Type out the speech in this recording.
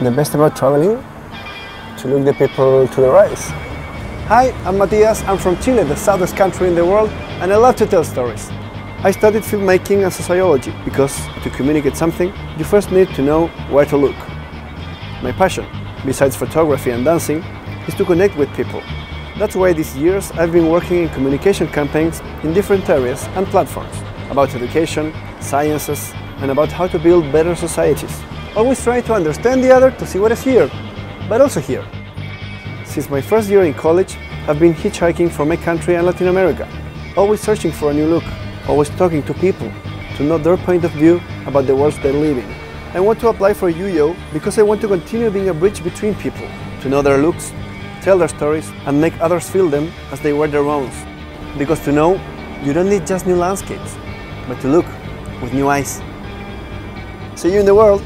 The best about traveling? To look the people to their eyes. Hi, I'm Matias. I'm from Chile, the southest country in the world, and I love to tell stories. I studied filmmaking and sociology because to communicate something, you first need to know where to look. My passion, besides photography and dancing, is to connect with people. That's why these years I've been working in communication campaigns in different areas and platforms about education, sciences, and about how to build better societies. Always try to understand the other to see what is here, but also here. Since my first year in college, I've been hitchhiking for my country and Latin America, always searching for a new look, always talking to people to know their point of view about the worlds they live in. I want to apply for Yuujou because I want to continue being a bridge between people, to know their looks, tell their stories, and make others feel them as they were their own. Because to know, you don't need just new landscapes, but to look with new eyes. See you in the world!